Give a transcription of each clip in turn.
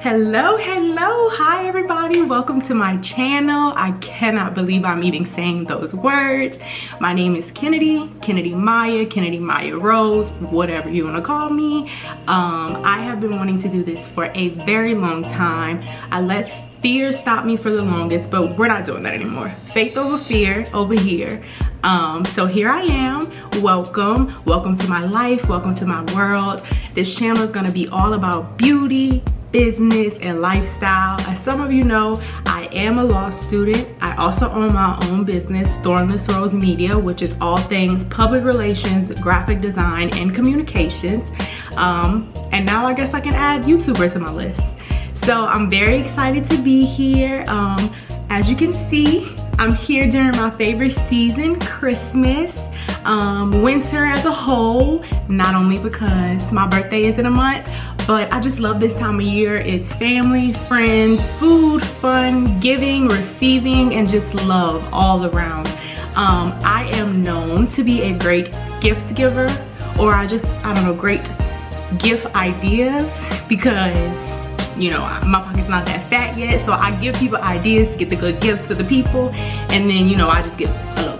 hello hello. Hi everybody. Welcome to my channel. I cannot believe i'm even saying those words. My name is kennedy kennedy maya kennedy maya rose whatever you want to call me. Um, i have been wanting to do this for a very long time. I let fear stop me for the longest but we're not doing that anymore. Faith over fear over here. Um, so here i am. Welcome. Welcome to my life. Welcome to my world. This channel is to be all about beauty business and lifestyle. As some of you know, I am a law student. I also own my own business, Thornless Rose Media, which is all things public relations, graphic design, and communications. Um, and now I guess I can add YouTuber to my list. So I'm very excited to be here. Um, as you can see, I'm here during my favorite season, Christmas. Um, winter as a whole, not only because my birthday is in a month, but I just love this time of year. It's family, friends, food, fun, giving, receiving, and just love all around. Um, I am known to be a great gift giver or I just, I don't know, great gift ideas because you know, my pocket's not that fat yet. So I give people ideas to get the good gifts for the people. And then, you know, I just get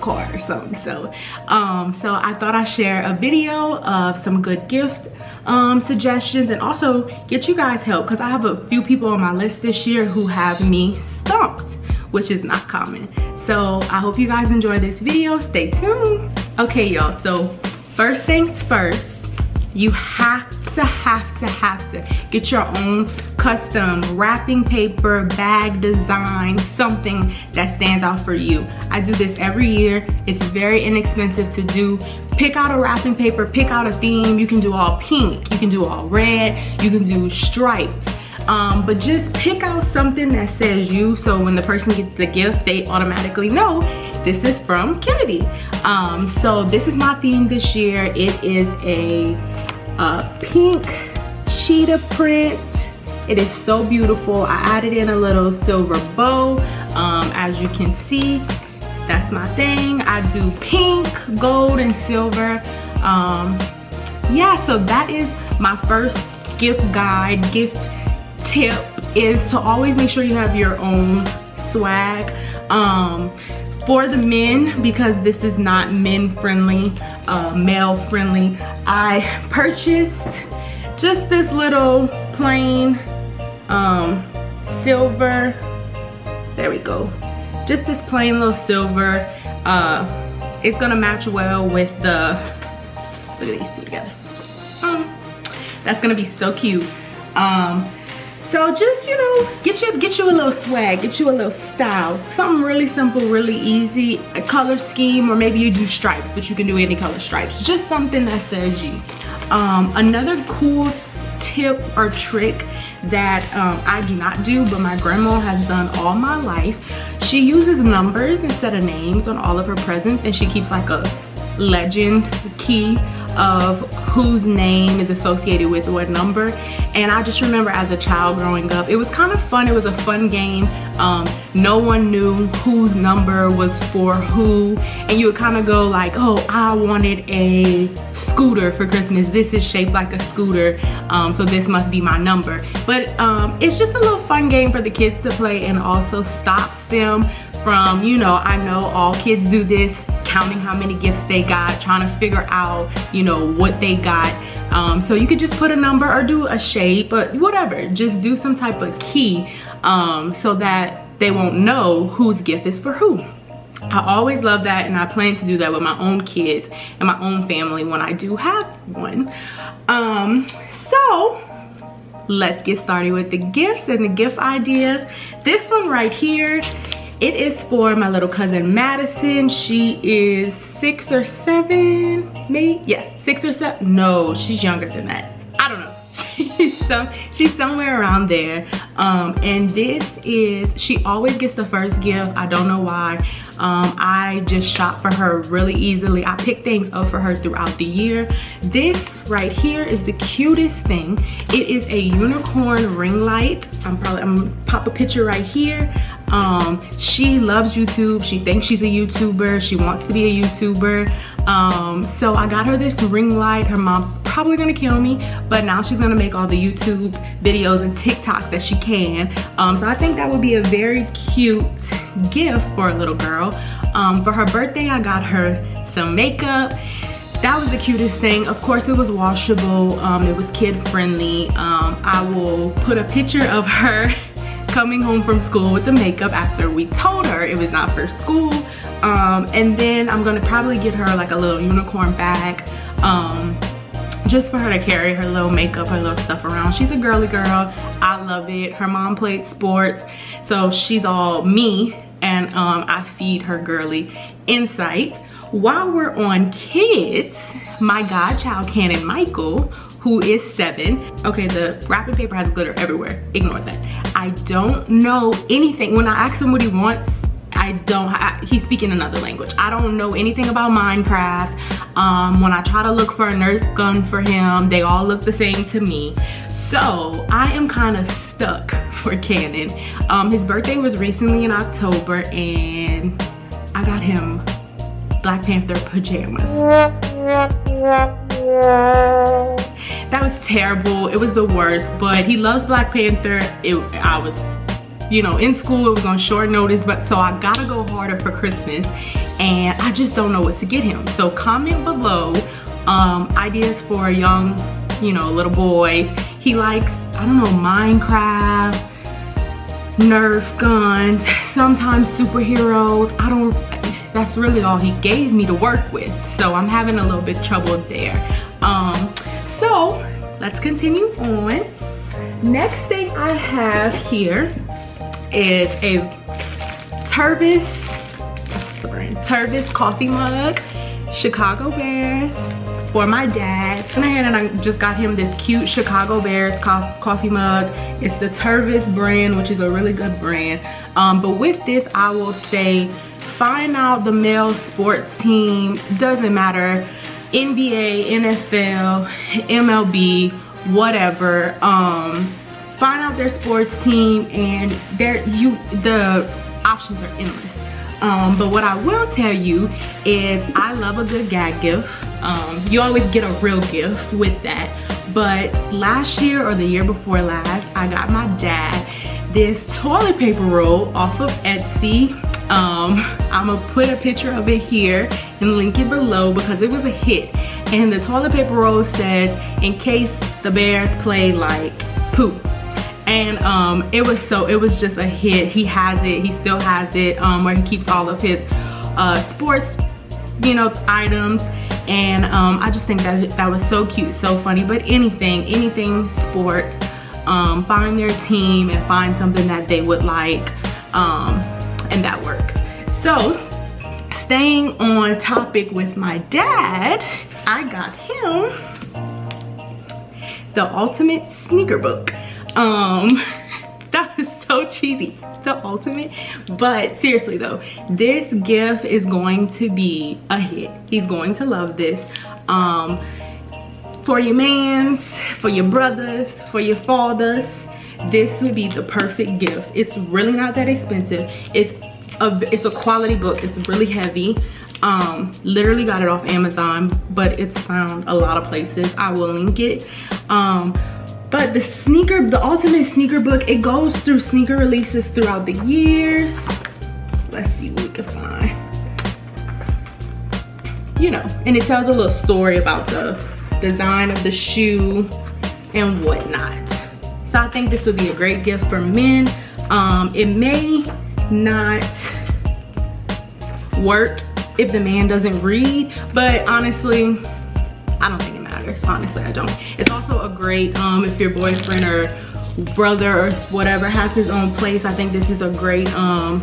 card or something. So, um, so I thought I'd share a video of some good gift um, suggestions and also get you guys help because I have a few people on my list this year who have me stumped, which is not common. So I hope you guys enjoy this video. Stay tuned. Okay, y'all, so first things first, you have to, have to, have to get your own custom wrapping paper, bag design, something that stands out for you. I do this every year. It's very inexpensive to do. Pick out a wrapping paper, pick out a theme. You can do all pink, you can do all red, you can do stripes. Um, but just pick out something that says you so when the person gets the gift, they automatically know this is from Kennedy. Um, so this is my theme this year. It is a uh, pink cheetah print. It is so beautiful. I added in a little silver bow. Um, as you can see, that's my thing. I do pink, gold, and silver. Um, yeah, so that is my first gift guide, gift tip is to always make sure you have your own swag. Um, for the men, because this is not men friendly, uh, male friendly, I purchased just this little plain um, silver, there we go, just this plain little silver. Uh, it's gonna match well with the, look at these two together. Um, that's gonna be so cute. Um, so just, you know, get you, get you a little swag, get you a little style. Something really simple, really easy, a color scheme, or maybe you do stripes, but you can do any color stripes. Just something that says you. Um, another cool tip or trick that um, I do not do, but my grandma has done all my life. She uses numbers instead of names on all of her presents, and she keeps like a legend key of whose name is associated with what number and I just remember as a child growing up, it was kind of fun. It was a fun game. Um, no one knew whose number was for who. And you would kind of go like, oh, I wanted a scooter for Christmas. This is shaped like a scooter. Um, so this must be my number. But um, it's just a little fun game for the kids to play and also stops them from, you know, I know all kids do this, counting how many gifts they got, trying to figure out, you know, what they got. Um, so you could just put a number or do a shape, but whatever. Just do some type of key um, so that they won't know whose gift is for who. I always love that and I plan to do that with my own kids and my own family when I do have one. Um, so let's get started with the gifts and the gift ideas. This one right here, it is for my little cousin Madison. She is six or seven, maybe? Yeah, six or seven. No, she's younger than that. I don't know. she's, some, she's somewhere around there. Um, and this is, she always gets the first gift. I don't know why. Um, I just shop for her really easily. I pick things up for her throughout the year. This right here is the cutest thing. It is a unicorn ring light. I'm probably, I'm gonna pop a picture right here. Um, she loves YouTube. She thinks she's a YouTuber. She wants to be a YouTuber. Um, so I got her this ring light. Her mom's probably gonna kill me, but now she's gonna make all the YouTube videos and TikToks that she can. Um, so I think that would be a very cute gift for a little girl. Um, for her birthday, I got her some makeup. That was the cutest thing. Of course, it was washable. Um, it was kid friendly. Um, I will put a picture of her coming home from school with the makeup after we told her it was not for school. Um, and then I'm gonna probably get her like a little unicorn bag um, just for her to carry her little makeup, her little stuff around. She's a girly girl. I love it. Her mom played sports, so she's all me and um, I feed her girly insight. While we're on kids, my godchild Cannon Michael, who is seven. Okay, the wrapping paper has glitter everywhere. Ignore that. I don't know anything. When I ask him what he wants, I don't, I, he's speaking another language. I don't know anything about Minecraft. Um, when I try to look for a Nerf gun for him, they all look the same to me. So I am kind of stuck for Canon. Um, his birthday was recently in October and I got him Black Panther pajamas. That was terrible. It was the worst, but he loves Black Panther. It, I was, you know, in school, it was on short notice, but so I gotta go harder for Christmas and I just don't know what to get him. So comment below um, ideas for a young, you know, little boy. He likes, I don't know, Minecraft, Nerf guns, sometimes superheroes. I don't, that's really all he gave me to work with. So I'm having a little bit trouble there. Um, so let's continue on. Next thing I have here is a Tervis, Tervis coffee mug, Chicago Bears for my dad. And I and I just got him this cute Chicago Bears co coffee mug. It's the Tervis brand, which is a really good brand. Um, but with this, I will say, find out the male sports team, doesn't matter NBA, NFL, MLB, whatever. Um, find out their sports team and there you the options are endless. Um, but what I will tell you is I love a good gag gift. Um, you always get a real gift with that. But last year or the year before last, I got my dad this toilet paper roll off of Etsy. Um, I'm gonna put a picture of it here and link it below because it was a hit. And the toilet paper roll says, in case the Bears play like poop. And um, it was so, it was just a hit. He has it, he still has it, um, where he keeps all of his uh, sports, you know, items. And um, I just think that that was so cute, so funny. But anything, anything sports, um, find their team and find something that they would like, um, and that works. So staying on topic with my dad, I got him the ultimate sneaker book. Um, that was so cheesy, the ultimate. But seriously though, this gift is going to be a hit. He's going to love this. Um, for your mans, for your brothers, for your fathers, this would be the perfect gift. It's really not that expensive. It's a, it's a quality book. It's really heavy. Um, literally got it off Amazon, but it's found a lot of places. I will link it. Um, but the sneaker, the ultimate sneaker book, it goes through sneaker releases throughout the years. Let's see what we can find. You know, and it tells a little story about the design of the shoe and whatnot. So I think this would be a great gift for men. Um, it may not work if the man doesn't read, but honestly, I don't think it matters. Honestly, I don't. It's also a great, um, if your boyfriend or brother or whatever has his own place, I think this is a great um,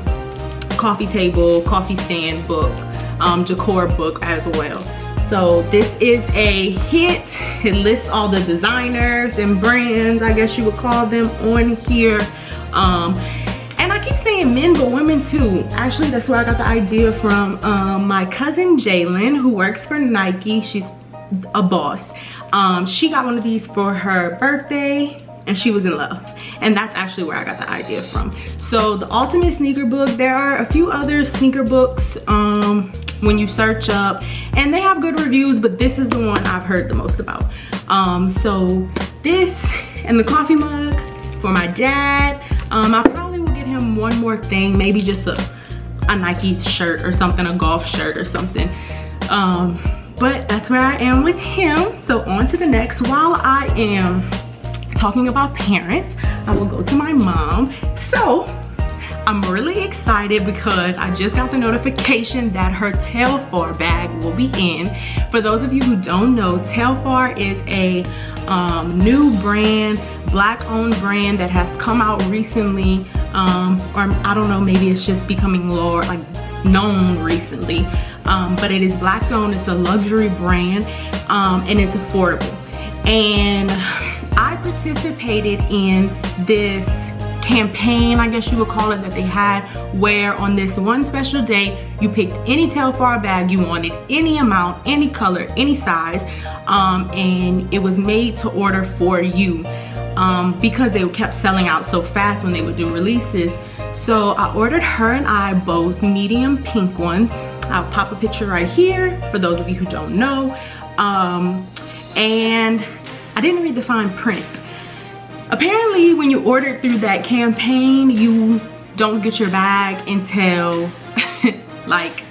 coffee table, coffee stand book, um, decor book as well. So this is a hit. It lists all the designers and brands, I guess you would call them on here. Um, men, but women too. Actually, that's where I got the idea from um, my cousin Jalen, who works for Nike. She's a boss. Um, she got one of these for her birthday and she was in love. And that's actually where I got the idea from. So the Ultimate Sneaker Book, there are a few other sneaker books. Um, when you search up and they have good reviews but this is the one I've heard the most about um, so this and the coffee mug for my dad um, I probably one more thing maybe just a, a Nike shirt or something a golf shirt or something um, but that's where I am with him so on to the next while I am talking about parents I will go to my mom so I'm really excited because I just got the notification that her Telfar bag will be in. For those of you who don't know, Telfar is a um, new brand, black owned brand that has come out recently. Um, or I don't know, maybe it's just becoming more like known recently. Um, but it is black owned, it's a luxury brand, um, and it's affordable. And I participated in this campaign, I guess you would call it, that they had where on this one special day, you picked any Telfar bag you wanted, any amount, any color, any size, um, and it was made to order for you um, because they kept selling out so fast when they would do releases. So I ordered her and I both medium pink ones. I'll pop a picture right here for those of you who don't know. Um, and I didn't read the fine print. Apparently, when you order through that campaign, you don't get your bag until like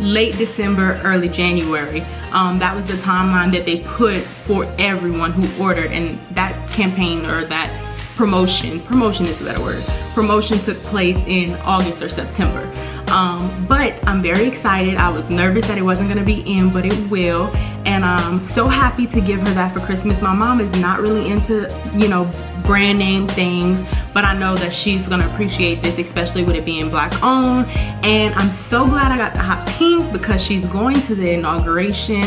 late December, early January. Um, that was the timeline that they put for everyone who ordered and that campaign or that promotion, promotion is a better word, promotion took place in August or September. Um, but I'm very excited. I was nervous that it wasn't gonna be in, but it will and I'm so happy to give her that for Christmas. My mom is not really into, you know, brand name things, but I know that she's gonna appreciate this, especially with it being black owned. And I'm so glad I got the hot pink because she's going to the inauguration,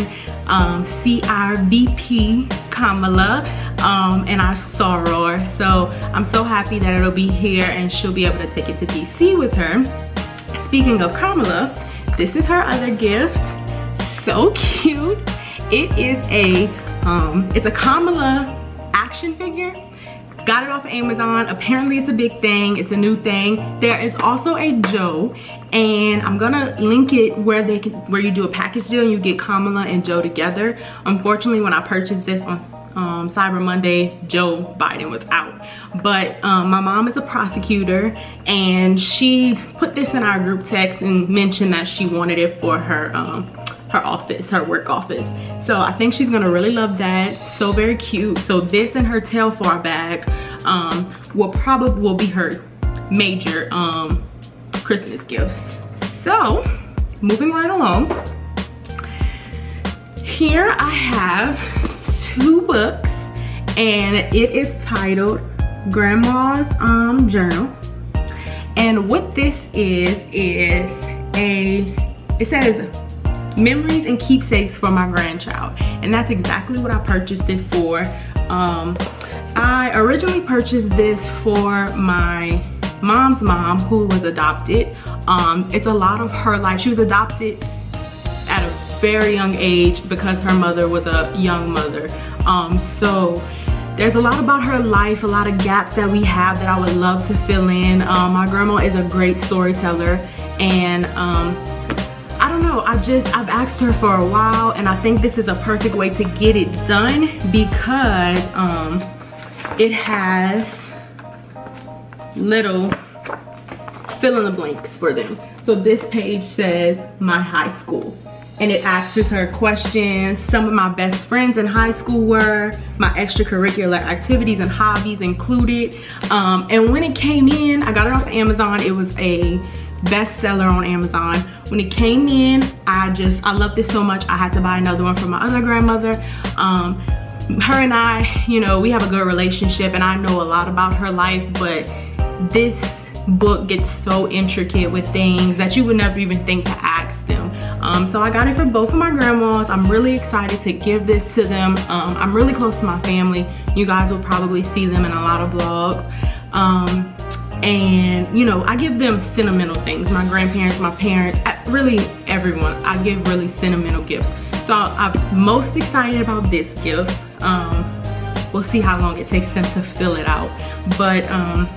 um, CRVP Kamala um, and our soror. So I'm so happy that it'll be here and she'll be able to take it to DC with her. Speaking of Kamala, this is her other gift. So cute. It is a, um, it's a Kamala action figure. Got it off of Amazon. Apparently it's a big thing. It's a new thing. There is also a Joe and I'm gonna link it where they can, where you do a package deal and you get Kamala and Joe together. Unfortunately, when I purchased this on um, Cyber Monday, Joe Biden was out. But um, my mom is a prosecutor and she put this in our group text and mentioned that she wanted it for her um, her office, her work office. So I think she's gonna really love that. So very cute. So this and her Telfar bag um, will probably will be her major um, Christmas gifts. So moving right along. Here I have two books and it is titled Grandma's um, Journal. And what this is, is a, it says memories and keepsakes for my grandchild. And that's exactly what I purchased it for. Um, I originally purchased this for my mom's mom who was adopted. Um, it's a lot of her life. She was adopted at a very young age because her mother was a young mother. Um, so there's a lot about her life, a lot of gaps that we have that I would love to fill in. Um, my grandma is a great storyteller and um, don't know, I just, I've asked her for a while and I think this is a perfect way to get it done because um, it has little fill in the blanks for them. So this page says my high school and it asks her questions. Some of my best friends in high school were, my extracurricular activities and hobbies included. Um, and when it came in, I got it off Amazon. It was a bestseller on Amazon. When it came in, I just, I loved it so much. I had to buy another one for my other grandmother. Um, her and I, you know, we have a good relationship and I know a lot about her life, but this book gets so intricate with things that you would never even think to ask them. Um, so I got it for both of my grandmas. I'm really excited to give this to them. Um, I'm really close to my family. You guys will probably see them in a lot of vlogs. Um, and you know i give them sentimental things. My grandparents my parents really everyone. I give really sentimental gifts. So i'm most excited about this gift. Um, we'll see how long it takes them to fill it out. But um,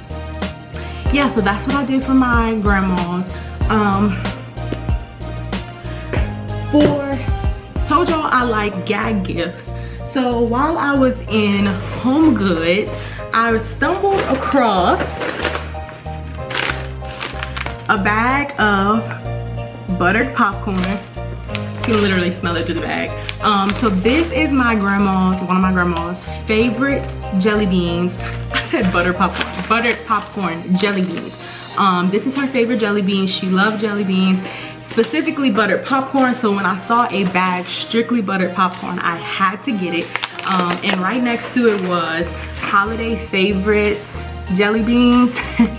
yeah so that's what i did for my grandmas. Um, for, told y'all I like gag gifts. So while I was in Home Goods, I stumbled across a bag of buttered popcorn. You can literally smell it through the bag. Um, so this is my grandma's, one of my grandma's favorite jelly beans. I said butter popcorn, buttered popcorn jelly beans. Um, this is her favorite jelly beans. She loves jelly beans, specifically buttered popcorn. So when I saw a bag strictly buttered popcorn, I had to get it. Um, and right next to it was holiday favorite jelly beans.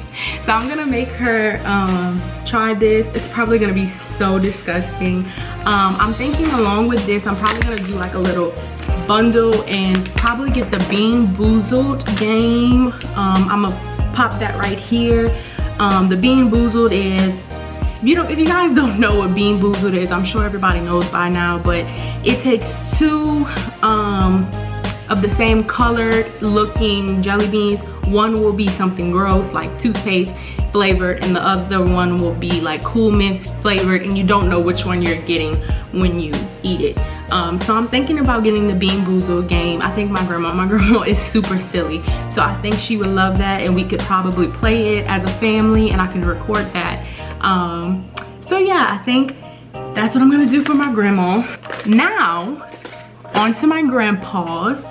so I'm gonna make her um, try this. It's probably gonna be so disgusting. Um, I'm thinking along with this, I'm probably gonna do like a little bundle and probably get the Bean Boozled game. Um, I'm gonna pop that right here. Um, the Bean Boozled is, you, don't, if you guys don't know what Bean Boozled is, I'm sure everybody knows by now, but it takes two um, of the same colored looking jelly beans. One will be something gross like toothpaste flavored and the other one will be like cool mint flavored and you don't know which one you're getting when you eat it. Um, so I'm thinking about getting the Bean Boozled game. I think my grandma, my grandma is super silly. So I think she would love that and we could probably play it as a family and I can record that. Um, so yeah, I think that's what I'm gonna do for my grandma. Now, on to my grandpa's.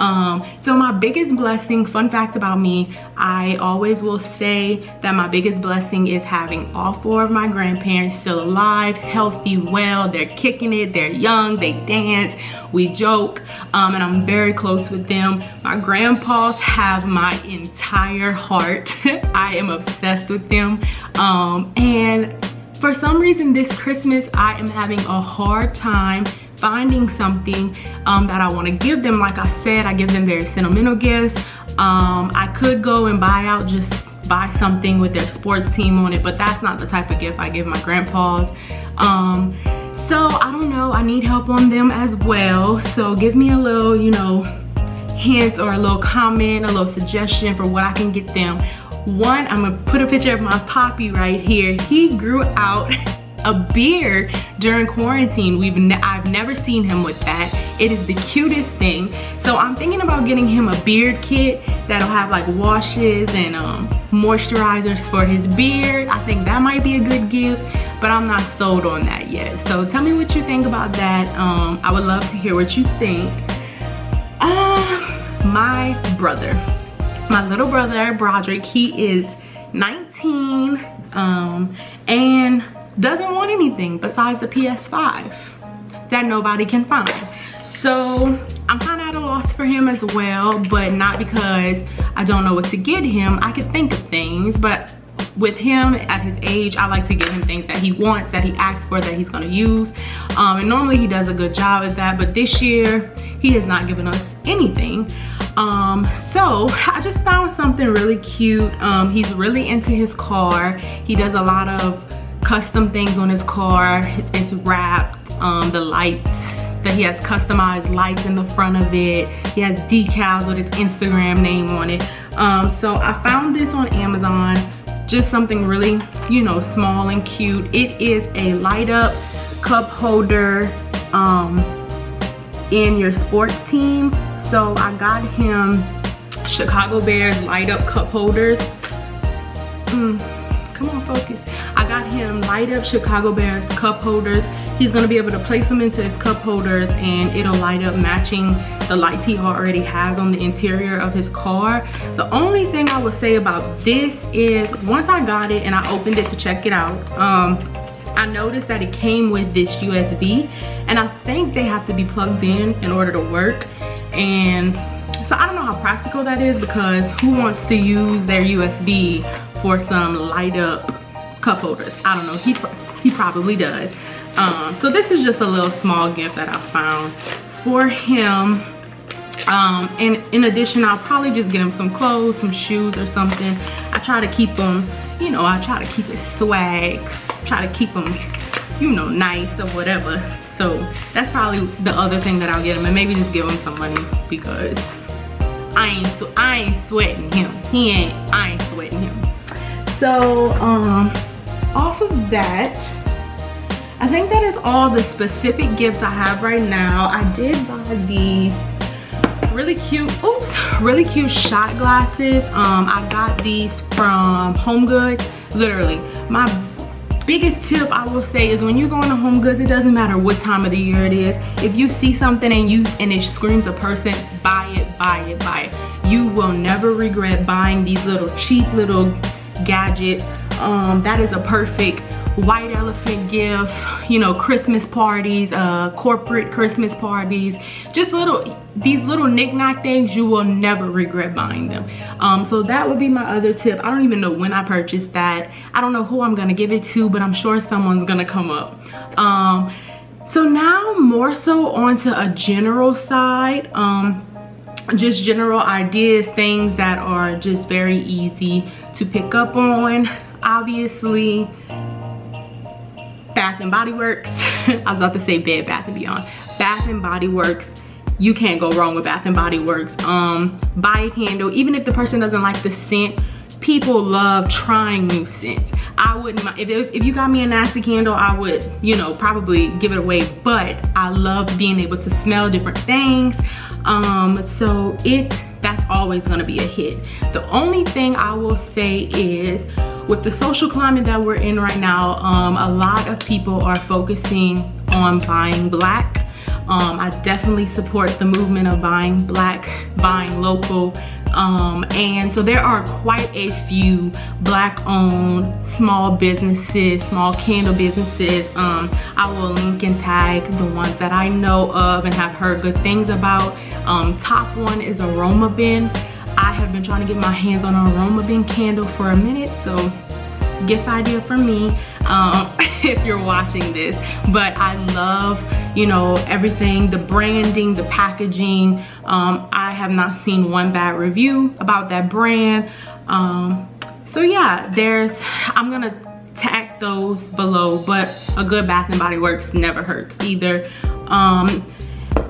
Um, so my biggest blessing, fun fact about me, I always will say that my biggest blessing is having all four of my grandparents still alive, healthy, well, they're kicking it, they're young, they dance, we joke, um, and I'm very close with them. My grandpas have my entire heart. I am obsessed with them. Um, and for some reason this Christmas, I am having a hard time finding something um, that I want to give them. Like I said, I give them very sentimental gifts. Um, I could go and buy out just buy something with their sports team on it, but that's not the type of gift I give my grandpas. Um, so I don't know, I need help on them as well. So give me a little, you know, hint or a little comment, a little suggestion for what I can get them. One, I'm gonna put a picture of my poppy right here. He grew out a beard during quarantine. We've ne I've never seen him with that. It is the cutest thing. So I'm thinking about getting him a beard kit that'll have like washes and um, moisturizers for his beard. I think that might be a good gift, but I'm not sold on that yet. So tell me what you think about that. Um, I would love to hear what you think. Uh, my brother, my little brother, Broderick, he is 19 um, and doesn't want anything besides the PS5 that nobody can find. So I'm kind of at a loss for him as well, but not because I don't know what to get him. I could think of things, but with him at his age, I like to give him things that he wants, that he asks for, that he's gonna use. Um, and normally he does a good job at that, but this year he has not given us anything. Um, so I just found something really cute. Um, he's really into his car. He does a lot of custom things on his car. It's wrapped, um, the lights that he has customized lights in the front of it. He has decals with his Instagram name on it. Um, so I found this on Amazon, just something really, you know, small and cute. It is a light up cup holder um, in your sports team. So I got him Chicago Bears light up cup holders. Mm, come on, focus. Got him light up Chicago Bears cup holders. He's gonna be able to place them into his cup holders and it'll light up matching the lights he already has on the interior of his car. The only thing I would say about this is once I got it and I opened it to check it out, um, I noticed that it came with this USB and I think they have to be plugged in in order to work. And so I don't know how practical that is because who wants to use their USB for some light up cup holders. I don't know, he, he probably does. Um, so this is just a little small gift that I found for him. Um, and in addition, I'll probably just get him some clothes, some shoes or something. I try to keep him, you know, I try to keep his swag, try to keep him, you know, nice or whatever. So that's probably the other thing that I'll get him and maybe just give him some money because I ain't, I ain't sweating him. He ain't, I ain't sweating him. So, um, off of that, I think that is all the specific gifts I have right now. I did buy these really cute, oops, really cute shot glasses. Um, I got these from Home Goods. Literally, my biggest tip I will say is when you're going to Home Goods, it doesn't matter what time of the year it is. If you see something and you and it screams a person, buy it, buy it, buy it. You will never regret buying these little cheap little gadgets. Um, that is a perfect white elephant gift, you know, Christmas parties, uh, corporate Christmas parties, just little, these little knickknack things, you will never regret buying them. Um, so that would be my other tip. I don't even know when I purchased that. I don't know who I'm gonna give it to, but I'm sure someone's gonna come up. Um, so now more so onto a general side, um, just general ideas, things that are just very easy to pick up on. Obviously, Bath and Body Works. I was about to say Bed Bath and Beyond. Bath and Body Works. You can't go wrong with Bath and Body Works. Um, buy a candle, even if the person doesn't like the scent, people love trying new scents. I wouldn't if you got me a nasty candle, I would, you know, probably give it away, but I love being able to smell different things. Um, so it, that's always gonna be a hit. The only thing I will say is, with the social climate that we're in right now, um, a lot of people are focusing on buying black. Um, I definitely support the movement of buying black, buying local. Um, and so there are quite a few black owned small businesses, small candle businesses. Um, I will link and tag the ones that I know of and have heard good things about. Um, top one is Aroma Bin. I have been trying to get my hands on an Aroma Bin candle for a minute, so gift idea from me um, if you're watching this. But I love, you know, everything, the branding, the packaging. Um, I have not seen one bad review about that brand. Um, so yeah, there's, I'm gonna tag those below, but a good Bath & Body Works never hurts either. Um,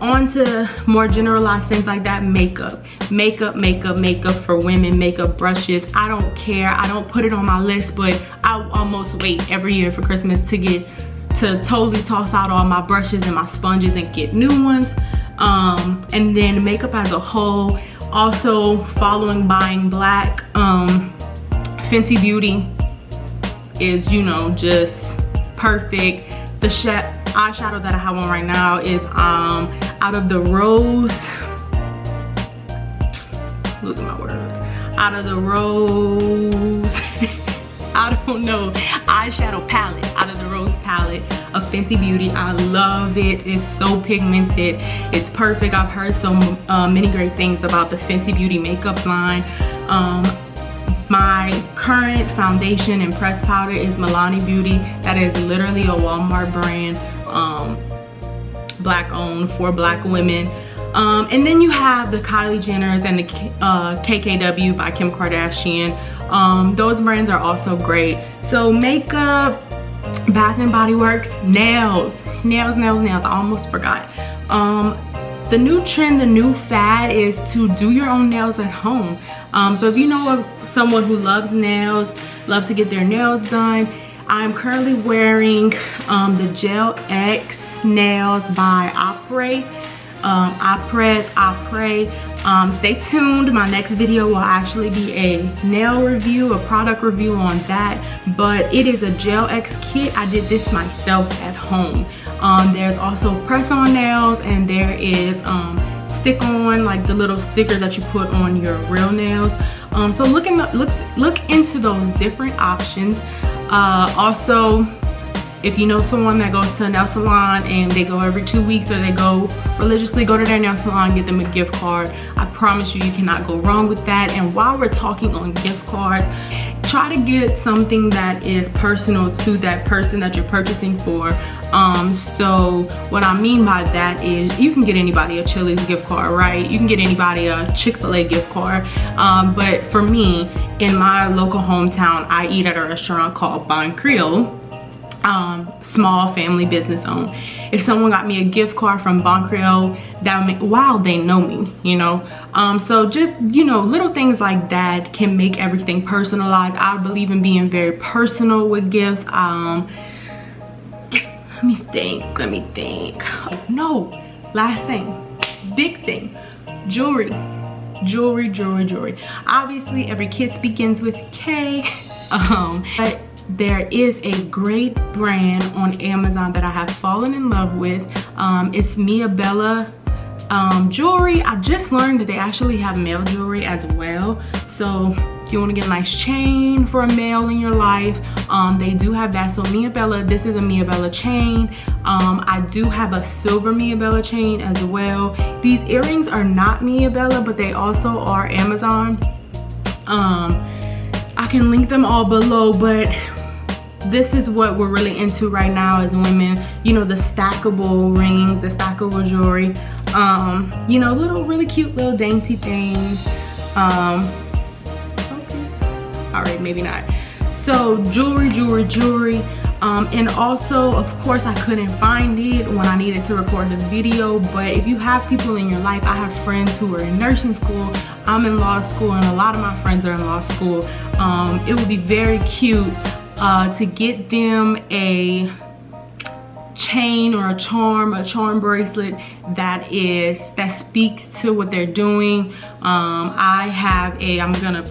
on to more generalized things like that, makeup. Makeup, makeup, makeup for women, makeup brushes. I don't care. I don't put it on my list, but I almost wait every year for Christmas to get to totally toss out all my brushes and my sponges and get new ones. Um, and then makeup as a whole, also following buying black. Um, Fenty Beauty is, you know, just perfect. The eyeshadow that I have on right now is um, out of the rose. Losing my words out of the rose. I don't know. Eyeshadow palette. Out of the rose palette of Fenty Beauty. I love it. It's so pigmented. It's perfect. I've heard so uh, many great things about the Fenty Beauty makeup line. Um, my current foundation and pressed powder is Milani Beauty. That is literally a Walmart brand. Um, black owned for black women. Um, and then you have the Kylie Jenners and the uh, KKW by Kim Kardashian. Um, those brands are also great. So makeup, Bath and Body Works, nails, nails, nails, nails. I almost forgot. Um, the new trend, the new fad is to do your own nails at home. Um, so if you know someone who loves nails, love to get their nails done, I'm currently wearing um, the Gel X nails by Apres. Um, Apres, Apres. Um, stay tuned. My next video will actually be a nail review, a product review on that. But it is a Gel X kit. I did this myself at home. Um, there's also press-on nails and there is um, stick-on, like the little sticker that you put on your real nails. Um, so look, in the, look, look into those different options. Uh, also, if you know someone that goes to a nail salon and they go every two weeks or they go religiously go to their nail salon get them a gift card. I promise you you cannot go wrong with that. And while we're talking on gift cards try to get something that is personal to that person that you're purchasing for. Um so what i mean by that is you can get anybody a chili's gift card right? You can get anybody a chick-fil-a gift card. Um but for me in my local hometown i eat at a restaurant called bon creole um, small family business owned. If someone got me a gift card from Bon Creole, that would make, wow, they know me, you know? Um, so just, you know, little things like that can make everything personalized. I believe in being very personal with gifts. Um, let me think, let me think. No, last thing, big thing, jewelry. Jewelry, jewelry, jewelry. Obviously, every kiss begins with K. Um, but there is a great brand on Amazon that I have fallen in love with. Um, it's Mia Bella um, jewelry. I just learned that they actually have male jewelry as well. So if you want to get a nice chain for a male in your life, um, they do have that. So Mia Bella, this is a Mia Bella chain. Um, I do have a silver Mia Bella chain as well. These earrings are not Mia Bella, but they also are Amazon. Um, I can link them all below, but this is what we're really into right now as women. You know, the stackable rings, the stackable jewelry. Um, you know, little, really cute little dainty things. Um, all right maybe not so jewelry jewelry jewelry um, and also of course I couldn't find it when I needed to record the video but if you have people in your life I have friends who are in nursing school I'm in law school and a lot of my friends are in law school um, it would be very cute uh, to get them a chain or a charm a charm bracelet that is that speaks to what they're doing um, I have a I'm gonna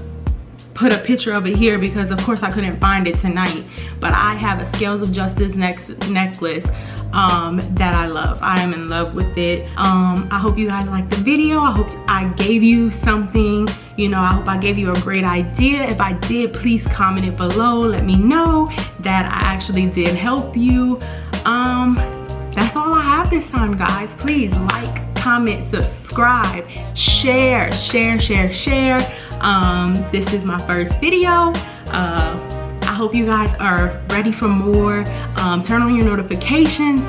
put a picture of it here because of course I couldn't find it tonight. But I have a Scales of Justice necklace um, that I love. I am in love with it. Um, I hope you guys liked the video. I hope I gave you something. You know, I hope I gave you a great idea. If I did, please comment it below. Let me know that I actually did help you. Um, that's all I have this time, guys. Please like, comment, subscribe, share, share, share, share. Um, this is my first video. Uh, I hope you guys are ready for more. Um, turn on your notifications.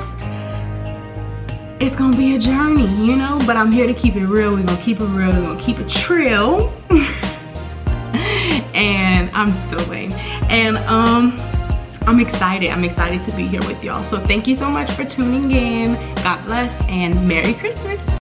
It's gonna be a journey, you know, but I'm here to keep it real. We're gonna keep it real, we're gonna keep it trill. and I'm still lame. And um, I'm excited. I'm excited to be here with y'all. So thank you so much for tuning in. God bless and Merry Christmas.